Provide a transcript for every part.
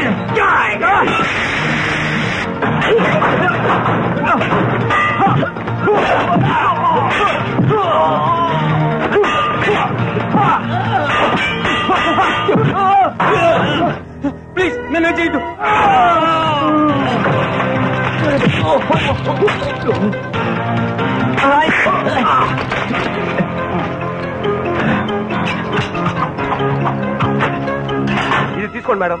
Yeah. Please నన్ను చేయదు ఇది తీసుకోండి మేడం.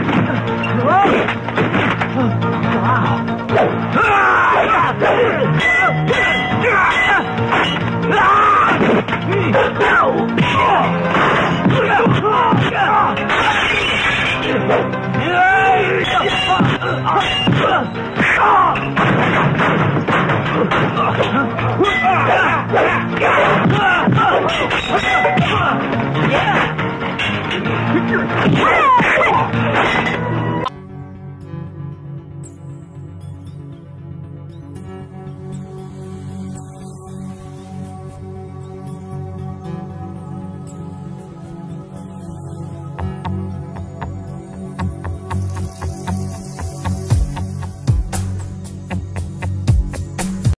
啊啊杀啊啊啊